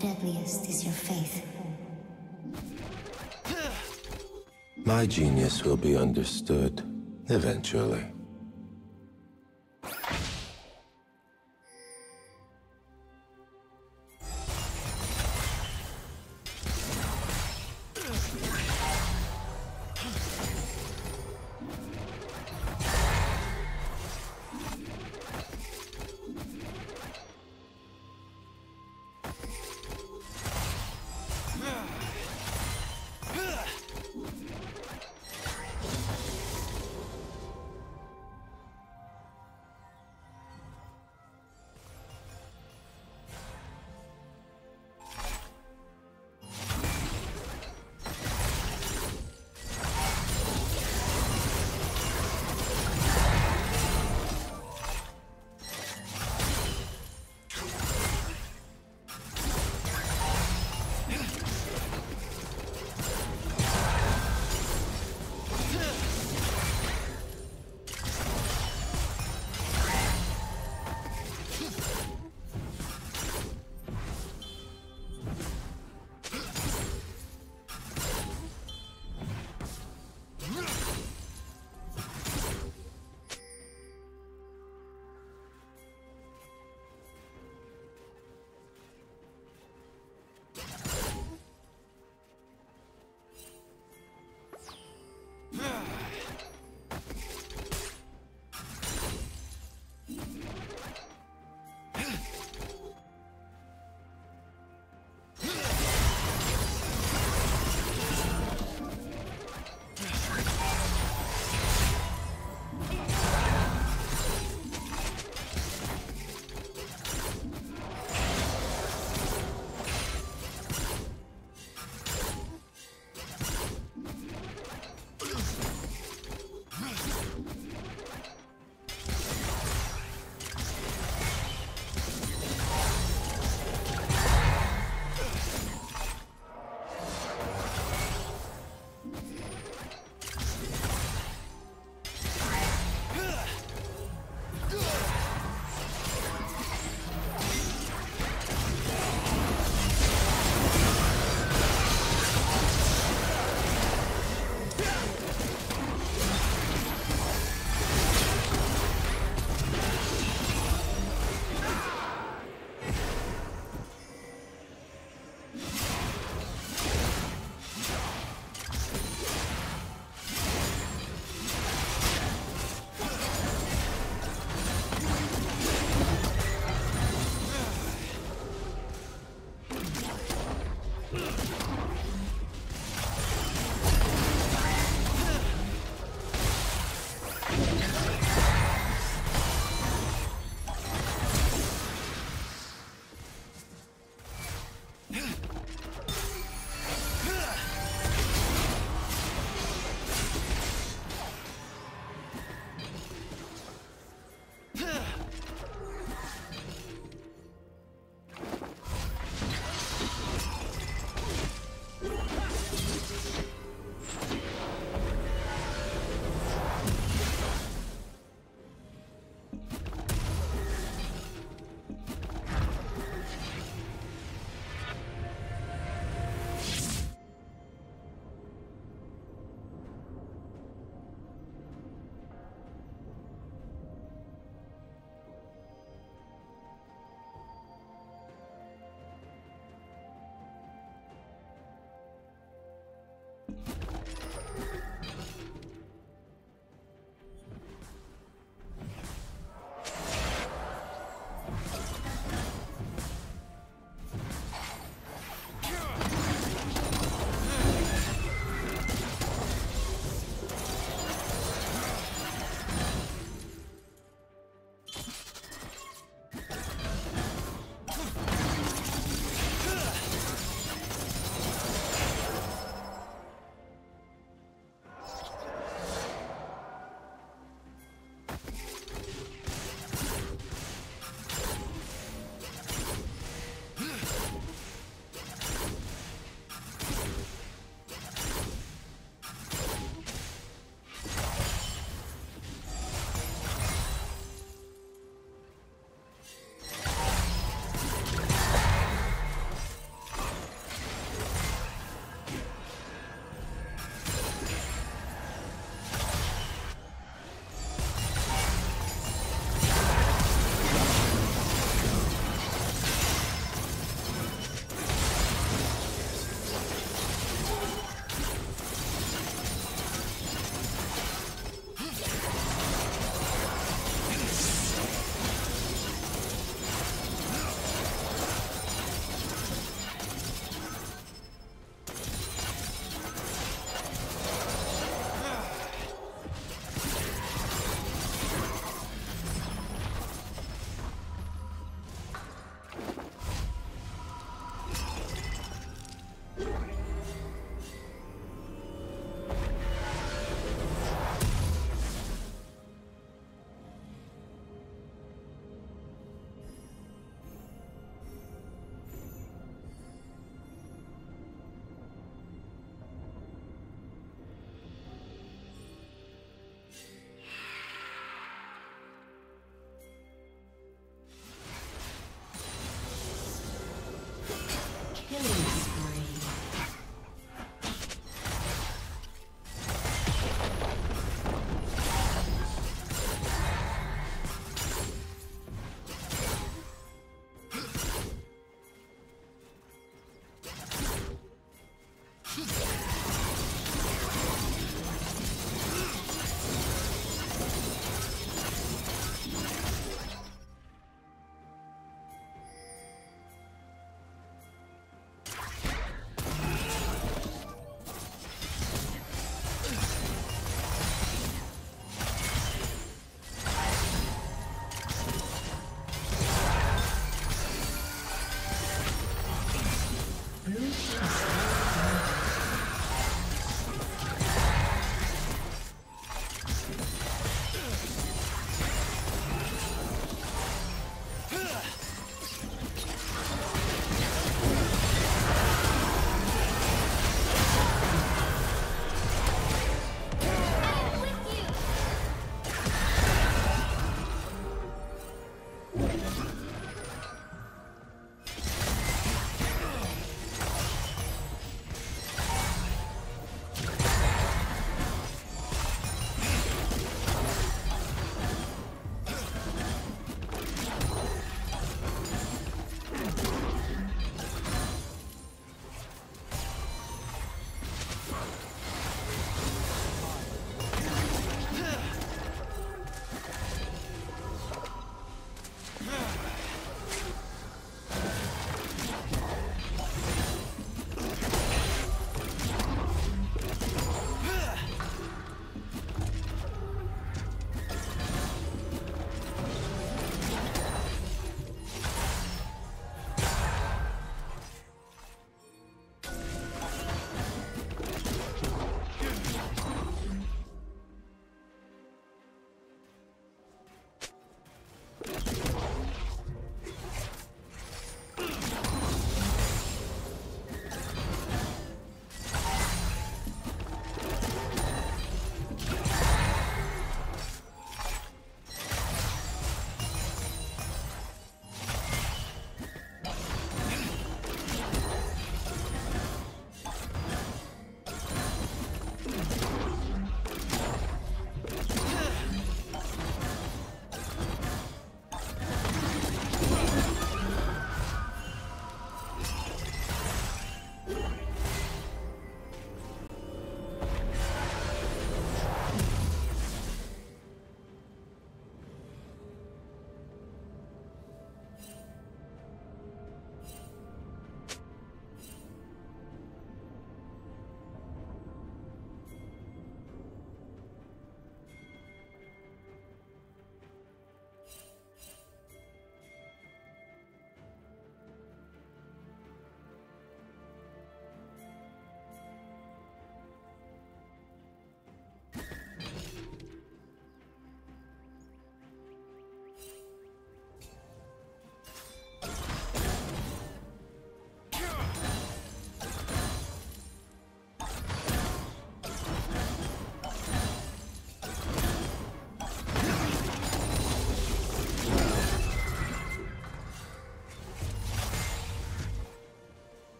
deadliest is your faith. My genius will be understood, eventually.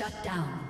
Shut down.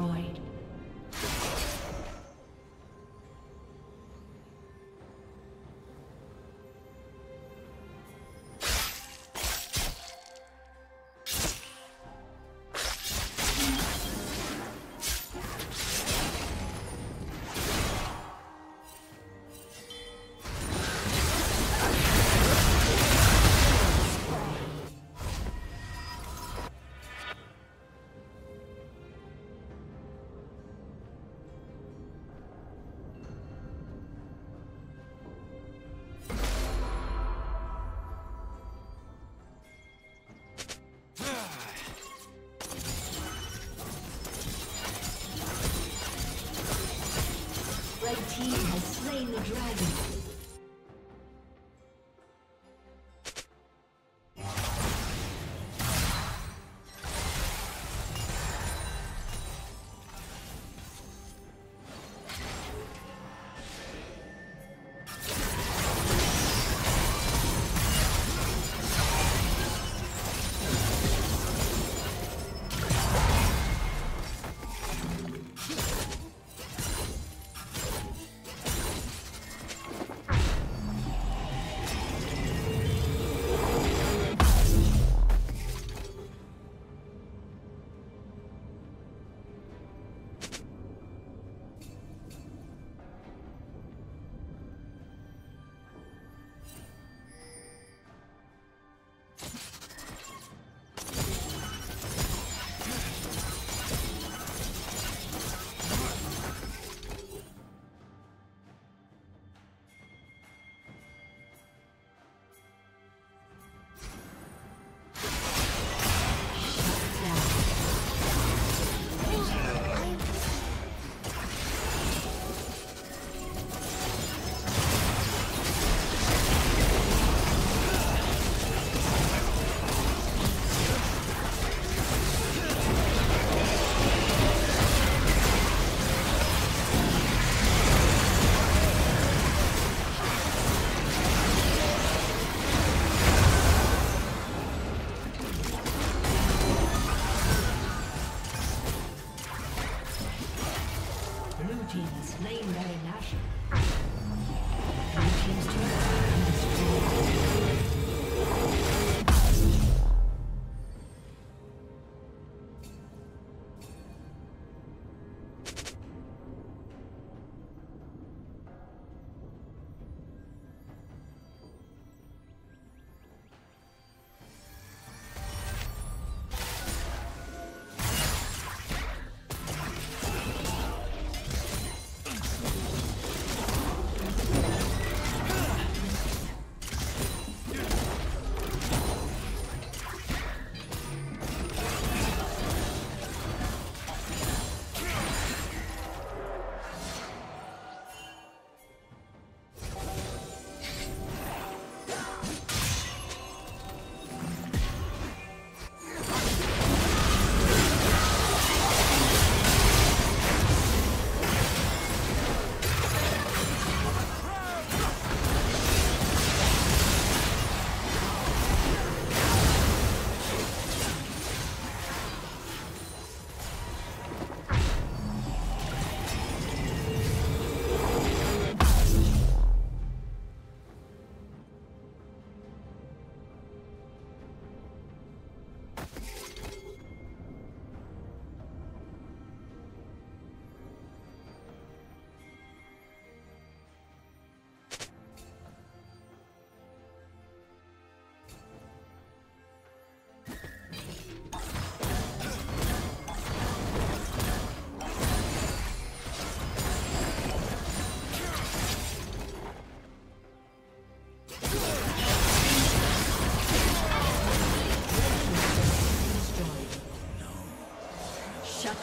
destroyed. dragon. Blue team has slain Baron Nashor. Blue team's turret.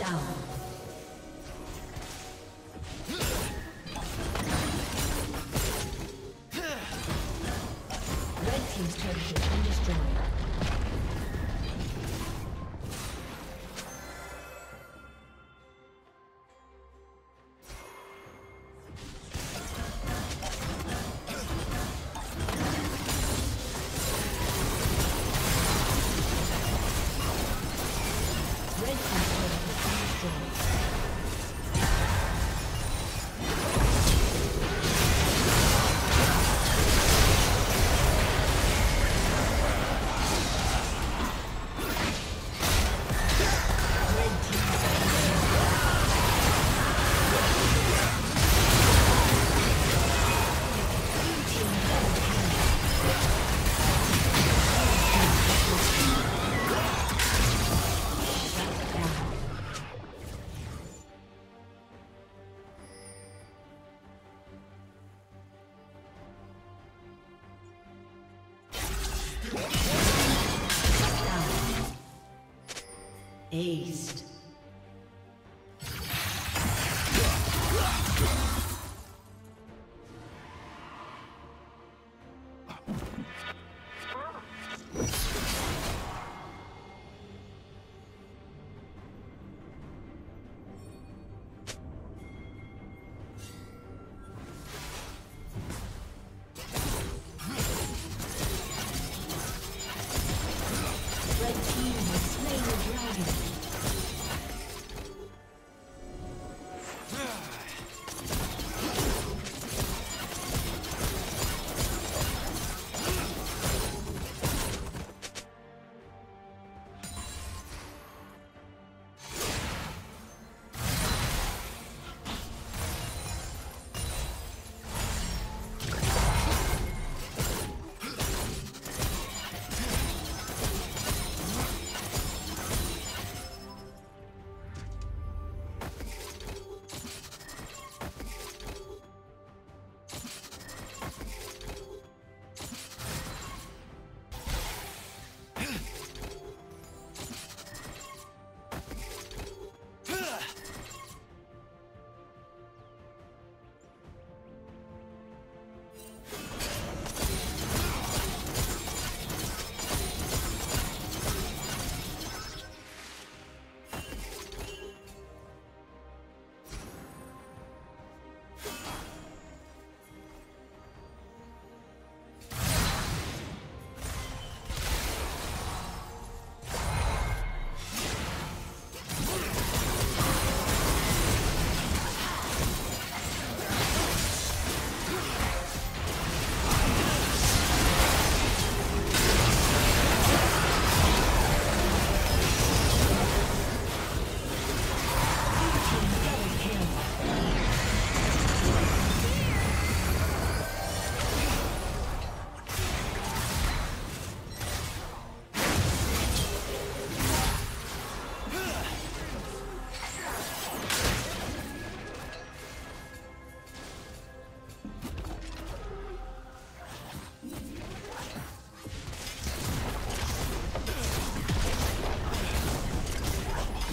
down.